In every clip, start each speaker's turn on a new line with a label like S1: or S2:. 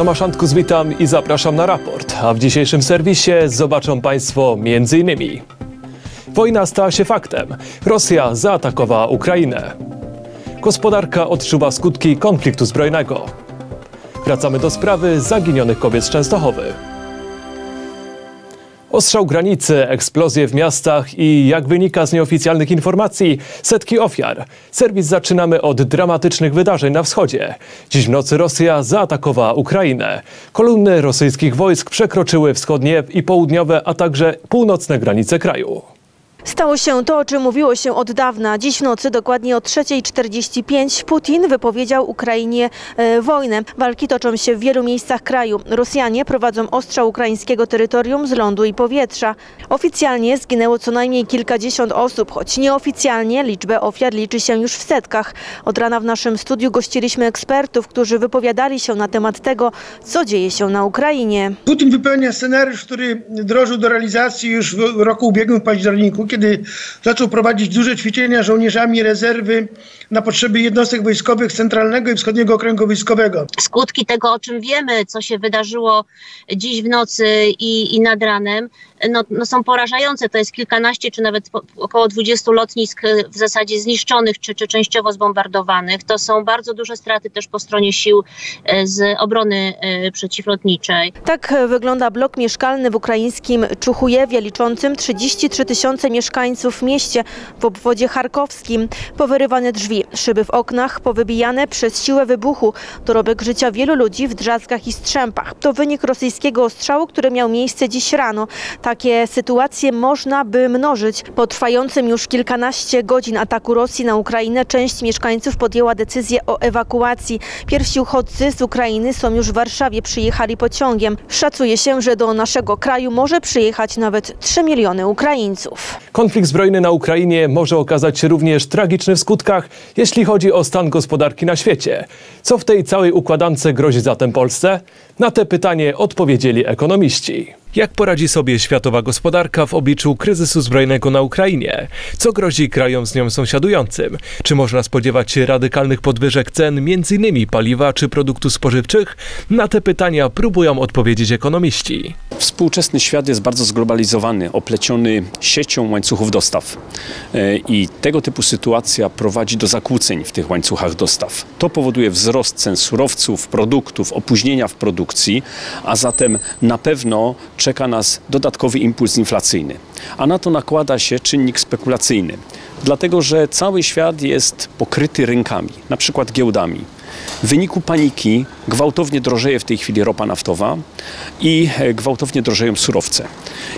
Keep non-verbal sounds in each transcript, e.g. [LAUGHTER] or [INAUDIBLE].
S1: Tomasz Antkus, witam i zapraszam na raport. A w dzisiejszym serwisie zobaczą Państwo m.in. Wojna stała się faktem. Rosja zaatakowała Ukrainę. Gospodarka odczuwa skutki konfliktu zbrojnego. Wracamy do sprawy zaginionych kobiet z Częstochowy. Ostrzał granicy, eksplozje w miastach i jak wynika z nieoficjalnych informacji, setki ofiar. Serwis zaczynamy od dramatycznych wydarzeń na wschodzie. Dziś w nocy Rosja zaatakowała Ukrainę. Kolumny rosyjskich wojsk przekroczyły wschodnie i południowe, a także północne granice kraju.
S2: Stało się to, o czym mówiło się od dawna. Dziś w nocy, dokładnie o 3.45, Putin wypowiedział Ukrainie e, wojnę. Walki toczą się w wielu miejscach kraju. Rosjanie prowadzą ostrzał ukraińskiego terytorium z lądu i powietrza. Oficjalnie zginęło co najmniej kilkadziesiąt osób, choć nieoficjalnie liczbę ofiar liczy się już w setkach. Od rana w naszym studiu gościliśmy ekspertów, którzy wypowiadali się na temat tego, co dzieje się na Ukrainie.
S3: Putin wypełnia scenariusz, który drożył do realizacji już w roku ubiegłym w październiku, kiedy zaczął prowadzić duże ćwiczenia żołnierzami rezerwy na potrzeby jednostek wojskowych Centralnego i Wschodniego Okręgu Wojskowego.
S4: skutki tego, o czym wiemy, co się wydarzyło dziś w nocy i, i nad ranem, no, no są porażające. To jest kilkanaście czy nawet po, około 20 lotnisk w zasadzie zniszczonych czy, czy częściowo zbombardowanych. To są bardzo duże straty też po stronie sił e, z obrony e, przeciwlotniczej.
S2: Tak wygląda blok mieszkalny w ukraińskim Czuchujewie, liczącym 33 tysiące mieszkańców w mieście w obwodzie charkowskim. Powyrywane drzwi, szyby w oknach, powybijane przez siłę wybuchu. Dorobek życia wielu ludzi w drzazgach i strzępach. To wynik rosyjskiego ostrzału, który miał miejsce dziś rano. Takie sytuacje można by mnożyć. Po trwającym już kilkanaście godzin ataku Rosji na Ukrainę część mieszkańców podjęła decyzję o ewakuacji. Pierwsi uchodźcy z Ukrainy są już w Warszawie, przyjechali pociągiem. Szacuje się, że do naszego kraju może przyjechać nawet 3 miliony Ukraińców.
S1: Konflikt zbrojny na Ukrainie może okazać się również tragiczny w skutkach, jeśli chodzi o stan gospodarki na świecie. Co w tej całej układance grozi zatem Polsce? Na te pytanie odpowiedzieli ekonomiści. Jak poradzi sobie światowa gospodarka w obliczu kryzysu zbrojnego na Ukrainie? Co grozi krajom z nią sąsiadującym? Czy można spodziewać się radykalnych podwyżek cen, m.in. paliwa czy produktów spożywczych? Na te pytania próbują odpowiedzieć ekonomiści.
S5: Współczesny świat jest bardzo zglobalizowany, opleciony siecią łańcuchów dostaw. E, I tego typu sytuacja prowadzi do zakłóceń w tych łańcuchach dostaw. To powoduje wzrost cen surowców, produktów, opóźnienia w produkcji, a zatem na pewno czeka nas dodatkowy impuls inflacyjny. A na to nakłada się czynnik spekulacyjny, dlatego że cały świat jest pokryty rynkami, na przykład giełdami. W wyniku paniki gwałtownie drożeje w tej chwili ropa naftowa i e, gwałtownie drożeją surowce.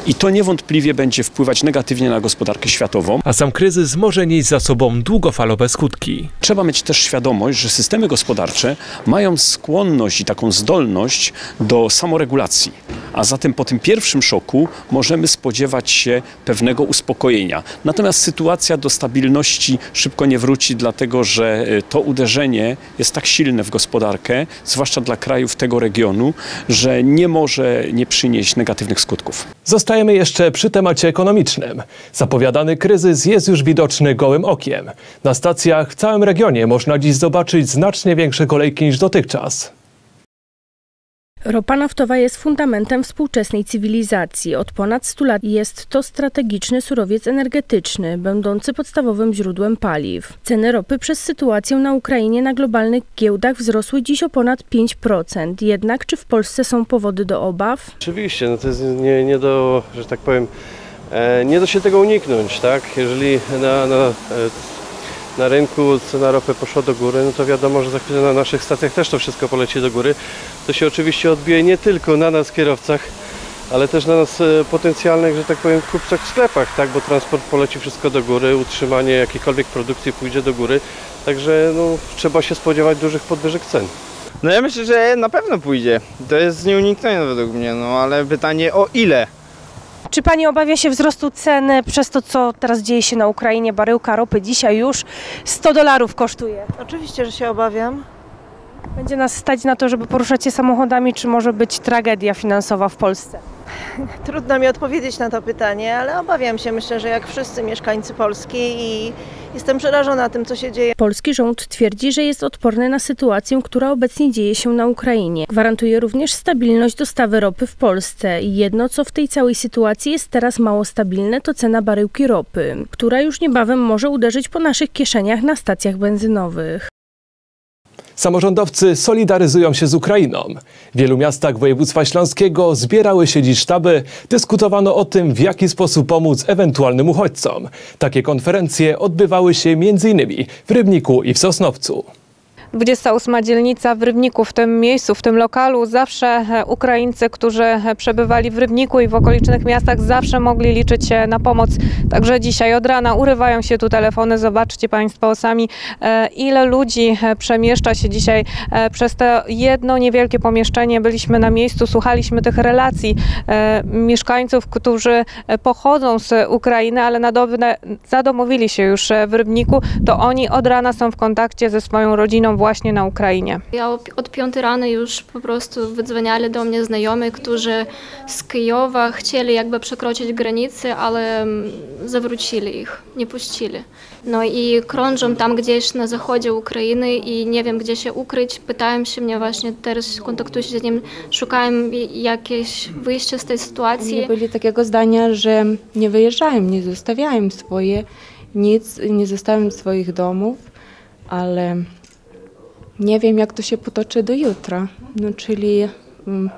S5: I to niewątpliwie będzie wpływać negatywnie na gospodarkę światową.
S1: A sam kryzys może nieść za sobą długofalowe skutki.
S5: Trzeba mieć też świadomość, że systemy gospodarcze mają skłonność i taką zdolność do samoregulacji. A zatem po tym pierwszym szoku możemy spodziewać się pewnego uspokojenia. Natomiast sytuacja do stabilności szybko nie wróci, dlatego że e, to uderzenie jest tak silne w gospodarkę, zwłaszcza dla krajów tego regionu, że nie może nie przynieść negatywnych skutków.
S1: Zostajemy jeszcze przy temacie ekonomicznym. Zapowiadany kryzys jest już widoczny gołym okiem. Na stacjach w całym regionie można dziś zobaczyć znacznie większe kolejki niż dotychczas.
S6: Ropa naftowa jest fundamentem współczesnej cywilizacji. Od ponad 100 lat jest to strategiczny surowiec energetyczny, będący podstawowym źródłem paliw. Ceny ropy przez sytuację na Ukrainie na globalnych giełdach wzrosły dziś o ponad 5%. Jednak czy w Polsce są powody do obaw?
S7: Oczywiście, no to jest nie, nie do, że tak powiem, e, nie da się tego uniknąć, tak? Jeżeli na, na, e, na rynku cena ropy poszła do góry, no to wiadomo, że za chwilę na naszych stacjach też to wszystko poleci do góry. To się oczywiście odbije nie tylko na nas kierowcach, ale też na nas e, potencjalnych, że tak powiem, kupcach w sklepach, tak? Bo transport poleci wszystko do góry, utrzymanie jakiejkolwiek produkcji pójdzie do góry. Także no, trzeba się spodziewać dużych podwyżek cen.
S8: No ja myślę, że na pewno pójdzie. To jest nieuniknione według mnie, no ale pytanie o ile?
S6: Czy pani obawia się wzrostu ceny przez to, co teraz dzieje się na Ukrainie? Baryłka ropy dzisiaj już 100 dolarów kosztuje.
S9: Oczywiście, że się obawiam. Będzie nas stać na to, żeby poruszać się samochodami, czy może być tragedia finansowa w Polsce? [LAUGHS]
S10: Trudno mi odpowiedzieć na to pytanie, ale obawiam się, myślę, że jak wszyscy mieszkańcy Polski i jestem przerażona tym, co się dzieje.
S6: Polski rząd twierdzi, że jest odporny na sytuację, która obecnie dzieje się na Ukrainie. Gwarantuje również stabilność dostawy ropy w Polsce. Jedno, co w tej całej sytuacji jest teraz mało stabilne, to cena baryłki ropy, która już niebawem może uderzyć po naszych kieszeniach na stacjach benzynowych.
S1: Samorządowcy solidaryzują się z Ukrainą. W wielu miastach województwa śląskiego zbierały się dziś sztaby, dyskutowano o tym, w jaki sposób pomóc ewentualnym uchodźcom. Takie konferencje odbywały się m.in. w Rybniku i w Sosnowcu.
S11: 28 dzielnica w Rybniku, w tym miejscu, w tym lokalu, zawsze e, Ukraińcy, którzy e, przebywali w Rybniku i w okolicznych miastach, zawsze mogli liczyć się na pomoc. Także dzisiaj od rana urywają się tu telefony. Zobaczcie Państwo sami, e, ile ludzi przemieszcza się dzisiaj przez to jedno niewielkie pomieszczenie. Byliśmy na miejscu, słuchaliśmy tych relacji mieszkańców, którzy pochodzą z Ukrainy, ale na dobre zadomowili się już w Rybniku. To oni od rana są w kontakcie ze swoją rodziną właśnie na Ukrainie.
S12: Ja od piątej rano już po prostu wydzwaniali do mnie znajomi, którzy z Kijowa chcieli jakby przekroczyć granicę, ale zawrócili ich, nie puścili. No i krążą tam gdzieś na zachodzie Ukrainy i nie wiem gdzie się ukryć. Pytają się mnie właśnie, teraz kontaktuję się z nim, szukają jakieś wyjście z tej sytuacji.
S13: Nie byli takiego zdania, że nie wyjeżdżają, nie zostawiają swoje, nic, nie zostawiają swoich domów, ale nie wiem, jak to się potoczy do jutra. No, czyli um,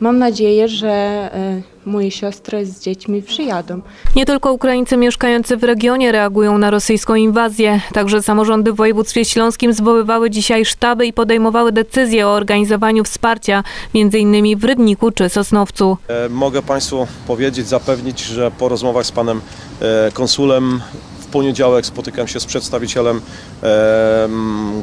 S13: mam nadzieję, że e, moje siostry z dziećmi przyjadą.
S11: Nie tylko Ukraińcy mieszkający w regionie reagują na rosyjską inwazję. Także samorządy w województwie śląskim zwoływały dzisiaj sztaby i podejmowały decyzje o organizowaniu wsparcia, między innymi w Rybniku czy Sosnowcu.
S14: E, mogę Państwu powiedzieć, zapewnić, że po rozmowach z Panem e, Konsulem poniedziałek spotykam się z przedstawicielem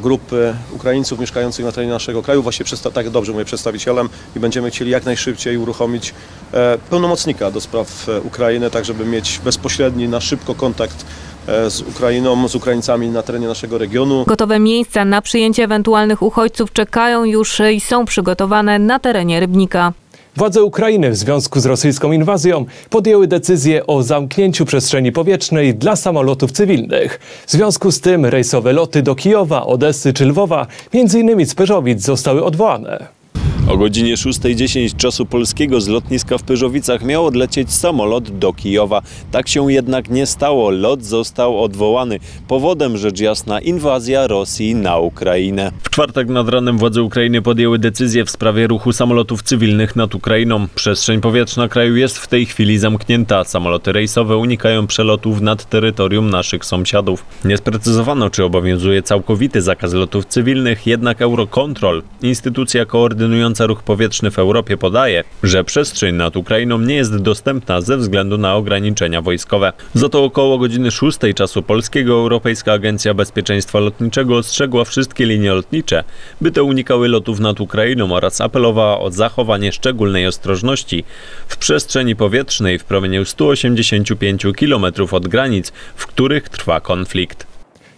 S14: grupy Ukraińców mieszkających na terenie naszego kraju, właśnie tak dobrze mówię, przedstawicielem i będziemy chcieli jak najszybciej uruchomić e, pełnomocnika do spraw e, Ukrainy, tak żeby mieć bezpośredni, na szybko kontakt e, z Ukrainą, z Ukraińcami na terenie naszego regionu.
S11: Gotowe miejsca na przyjęcie ewentualnych uchodźców czekają już i są przygotowane na terenie Rybnika.
S1: Władze Ukrainy w związku z rosyjską inwazją podjęły decyzję o zamknięciu przestrzeni powietrznej dla samolotów cywilnych. W związku z tym rejsowe loty do Kijowa, Odessy czy Lwowa, m.in. z Perzowic, zostały odwołane.
S15: O godzinie 6.10 czasu polskiego z lotniska w Pyrzowicach miał odlecieć samolot do Kijowa. Tak się jednak nie stało. Lot został odwołany. Powodem rzecz jasna inwazja Rosji na Ukrainę.
S16: W czwartek nad ranem władze Ukrainy podjęły decyzję w sprawie ruchu samolotów cywilnych nad Ukrainą. Przestrzeń powietrzna kraju jest w tej chwili zamknięta. Samoloty rejsowe unikają przelotów nad terytorium naszych sąsiadów. Nie sprecyzowano, czy obowiązuje całkowity zakaz lotów cywilnych, jednak Eurocontrol, instytucja koordynująca ruch powietrzny w Europie podaje, że przestrzeń nad Ukrainą nie jest dostępna ze względu na ograniczenia wojskowe. Za to około godziny 6 czasu polskiego Europejska Agencja Bezpieczeństwa Lotniczego ostrzegła wszystkie linie lotnicze, by te unikały lotów nad Ukrainą oraz apelowała o zachowanie szczególnej ostrożności w przestrzeni powietrznej w promieniu 185 km od granic, w których trwa konflikt.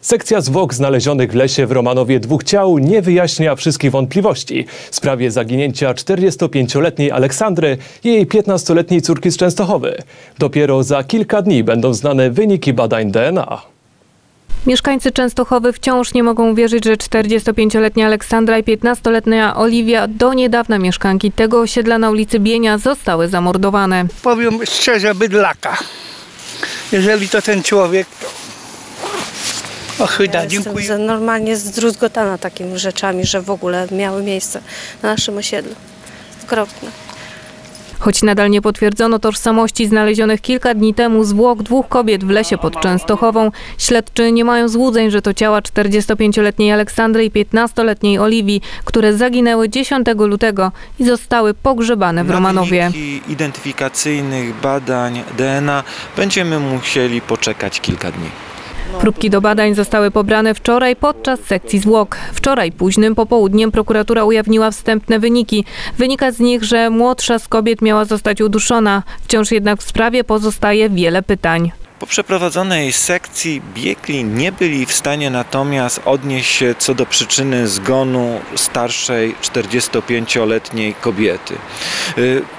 S1: Sekcja zwłok znalezionych w lesie w Romanowie dwóch ciał nie wyjaśnia wszystkich wątpliwości w sprawie zaginięcia 45-letniej Aleksandry i jej 15-letniej córki z Częstochowy. Dopiero za kilka dni będą znane wyniki badań DNA.
S11: Mieszkańcy Częstochowy wciąż nie mogą wierzyć, że 45-letnia Aleksandra i 15-letnia Oliwia, do niedawna mieszkanki tego osiedla na ulicy Bienia, zostały zamordowane.
S17: Powiem szczerze, bydlaka. Jeżeli to ten człowiek, Ochyda, ja dziękuję.
S18: Jestem normalnie zdruzgotana takimi rzeczami, że w ogóle miały miejsce na naszym osiedlu. Okropne.
S11: Choć nadal nie potwierdzono tożsamości znalezionych kilka dni temu zwłok dwóch kobiet w lesie pod Częstochową, śledczy nie mają złudzeń, że to ciała 45-letniej Aleksandry i 15-letniej Oliwii, które zaginęły 10 lutego i zostały pogrzebane w Romanowie.
S19: Na identyfikacyjnych badań DNA będziemy musieli poczekać kilka dni.
S11: Próbki do badań zostały pobrane wczoraj podczas sekcji zwłok. Wczoraj późnym popołudniem prokuratura ujawniła wstępne wyniki. Wynika z nich, że młodsza z kobiet miała zostać uduszona. Wciąż jednak w sprawie pozostaje wiele pytań.
S19: Po przeprowadzonej sekcji biegli nie byli w stanie natomiast odnieść się co do przyczyny zgonu starszej 45-letniej kobiety.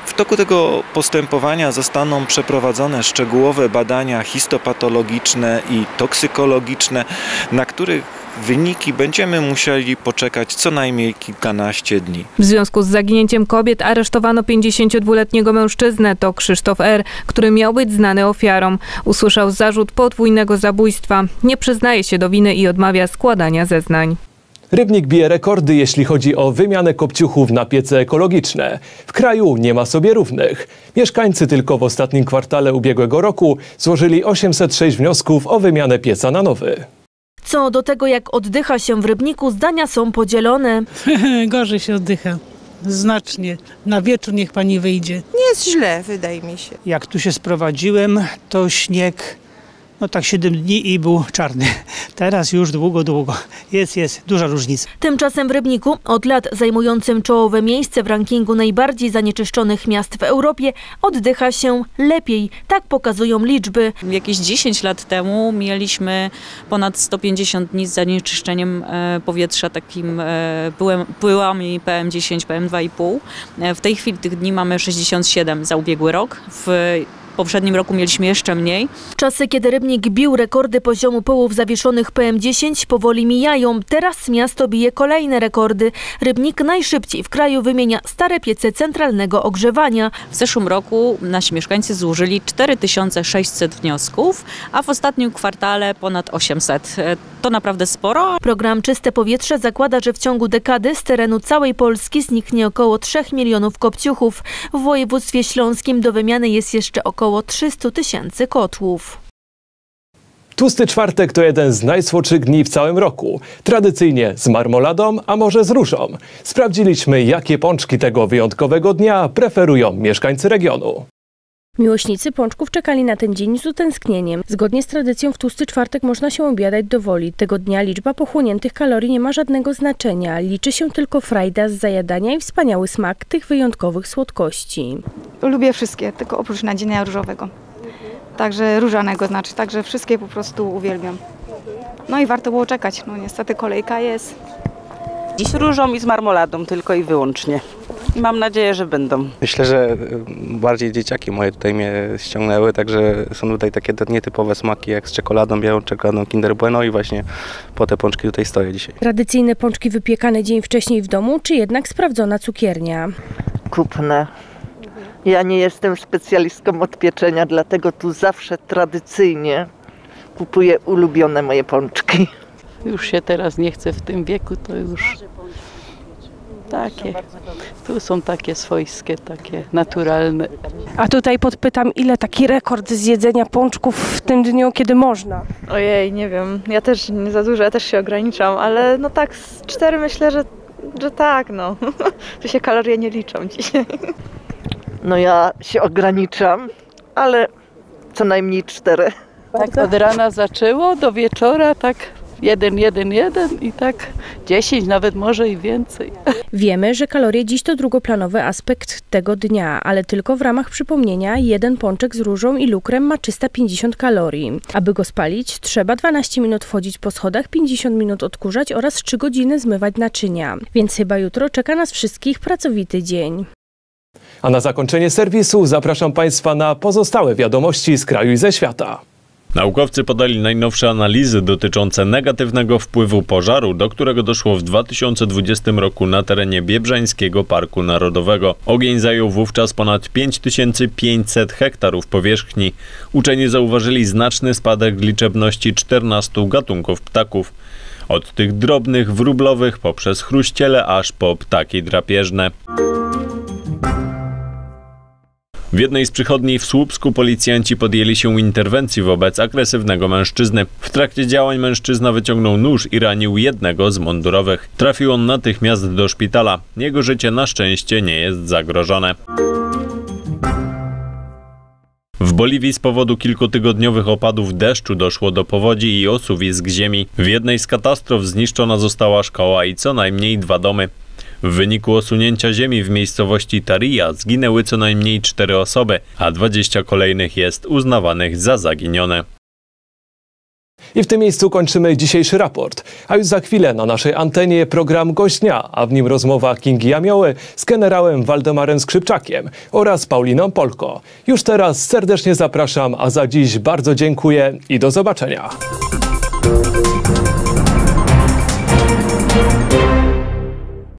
S19: W toku tego postępowania zostaną przeprowadzone szczegółowe badania histopatologiczne i toksykologiczne, na których wyniki będziemy musieli poczekać co najmniej kilkanaście dni.
S11: W związku z zaginięciem kobiet aresztowano 52-letniego mężczyznę, to Krzysztof R., który miał być znany ofiarom. Usłyszał zarzut podwójnego zabójstwa. Nie przyznaje się do winy i odmawia składania zeznań.
S1: Rybnik bije rekordy, jeśli chodzi o wymianę kopciuchów na piece ekologiczne. W kraju nie ma sobie równych. Mieszkańcy tylko w ostatnim kwartale ubiegłego roku złożyli 806 wniosków o wymianę pieca na nowy.
S2: Co do tego, jak oddycha się w Rybniku, zdania są podzielone. [LAUGHS]
S20: Gorzej się oddycha. Znacznie. Na wieczór niech pani wyjdzie.
S21: Nie jest źle, wydaje mi się.
S20: Jak tu się sprowadziłem, to śnieg, no tak 7 dni i był czarny. Teraz już długo, długo. Jest, jest, duża różnica.
S2: Tymczasem w Rybniku, od lat zajmującym czołowe miejsce w rankingu najbardziej zanieczyszczonych miast w Europie, oddycha się lepiej. Tak pokazują liczby.
S22: Jakieś 10 lat temu mieliśmy ponad 150 dni z zanieczyszczeniem e, powietrza takim e, pyłem, pyłami PM10, PM2,5. E, W tej chwili tych dni mamy 67 za ubiegły rok. W poprzednim roku mieliśmy jeszcze mniej.
S2: Czasy, kiedy Rybnik bił rekordy poziomu pyłów zawieszonych PM10 powoli mijają. Teraz miasto bije kolejne rekordy. Rybnik najszybciej w kraju wymienia stare piece centralnego ogrzewania.
S22: W zeszłym roku nasi mieszkańcy złożyli 4600 wniosków, a w ostatnim kwartale ponad 800. E, To naprawdę sporo.
S2: Program Czyste Powietrze zakłada, że w ciągu dekady z terenu całej Polski zniknie około 3 milionów kopciuchów. W województwie śląskim do wymiany jest jeszcze około 300 tysięcy kotłów.
S1: Tłusty czwartek to jeden z najsłodszych dni w całym roku. Tradycyjnie z marmoladą, a może z różą. Sprawdziliśmy, jakie pączki tego wyjątkowego dnia preferują mieszkańcy regionu.
S6: Miłośnicy pączków czekali na ten dzień z utęsknieniem. Zgodnie z tradycją w tłusty czwartek można się obiadać do woli. Tego dnia liczba pochłoniętych kalorii nie ma żadnego znaczenia. Liczy się tylko frajda z zajadania i wspaniały smak tych wyjątkowych słodkości.
S23: Lubię wszystkie, tylko oprócz nadzienia różowego. Także różanego znaczy, także wszystkie po prostu uwielbiam. No i warto było czekać, no niestety kolejka jest.
S24: Dziś różą i z marmoladą tylko i wyłącznie. I mam nadzieję, że będą.
S25: Myślę, że y, bardziej dzieciaki moje tutaj mnie ściągnęły, także są tutaj takie nietypowe smaki jak z czekoladą, białą czekoladą Kinder Bueno i właśnie po te pączki tutaj stoję dzisiaj.
S6: Tradycyjne pączki wypiekane dzień wcześniej w domu, czy jednak sprawdzona cukiernia?
S26: kupne. Ja nie jestem specjalistką od pieczenia, dlatego tu zawsze tradycyjnie kupuję ulubione moje pączki.
S24: Już się teraz nie chce w tym wieku, to już takie. Tu są takie swojskie, takie naturalne.
S9: A tutaj podpytam, ile taki rekord zjedzenia pączków w tym dniu, kiedy można?
S27: Ojej, nie wiem. Ja też nie za dużo, ja też się ograniczam, ale no tak z cztery myślę, że, że tak, no. [LAUGHS] Tu się kalorie nie liczą dzisiaj.
S26: No ja się ograniczam, ale co najmniej cztery.
S24: Tak od rana zaczęło do wieczora, tak jeden, jeden, jeden i tak dziesięć, nawet może i więcej.
S6: Wiemy, że kalorie dziś to drugoplanowy aspekt tego dnia, ale tylko w ramach przypomnienia jeden pączek z różą i lukrem ma 350 kalorii. Aby go spalić, trzeba 12 minut wchodzić po schodach, 50 minut odkurzać oraz 3 godziny zmywać naczynia. Więc chyba jutro czeka nas wszystkich pracowity dzień.
S1: A na zakończenie serwisu zapraszam Państwa na pozostałe wiadomości z kraju i ze świata.
S16: Naukowcy podali najnowsze analizy dotyczące negatywnego wpływu pożaru, do którego doszło w 2020 roku na terenie Biebrzańskiego Parku Narodowego. Ogień zajął wówczas ponad 5500 hektarów powierzchni. Uczeni zauważyli znaczny spadek liczebności 14 gatunków ptaków. Od tych drobnych, wróblowych, poprzez chruściele, aż po ptaki drapieżne. W jednej z przychodni w Słupsku policjanci podjęli się interwencji wobec agresywnego mężczyzny. W trakcie działań mężczyzna wyciągnął nóż i ranił jednego z mundurowych. Trafił on natychmiast do szpitala. Jego życie na szczęście nie jest zagrożone. W Boliwii z powodu kilkutygodniowych opadów deszczu doszło do powodzi i osuwisk ziemi. W jednej z katastrof zniszczona została szkoła i co najmniej dwa domy. W wyniku osunięcia ziemi w miejscowości Taria zginęły co najmniej cztery osoby, a 20 kolejnych jest uznawanych za zaginione.
S1: I w tym miejscu kończymy dzisiejszy raport. A już za chwilę na naszej antenie program Gość Dnia, a w nim rozmowa Kingi Jamioły z generałem Waldemarem Skrzypczakiem oraz Pauliną Polko. Już teraz serdecznie zapraszam, a za dziś bardzo dziękuję i do zobaczenia.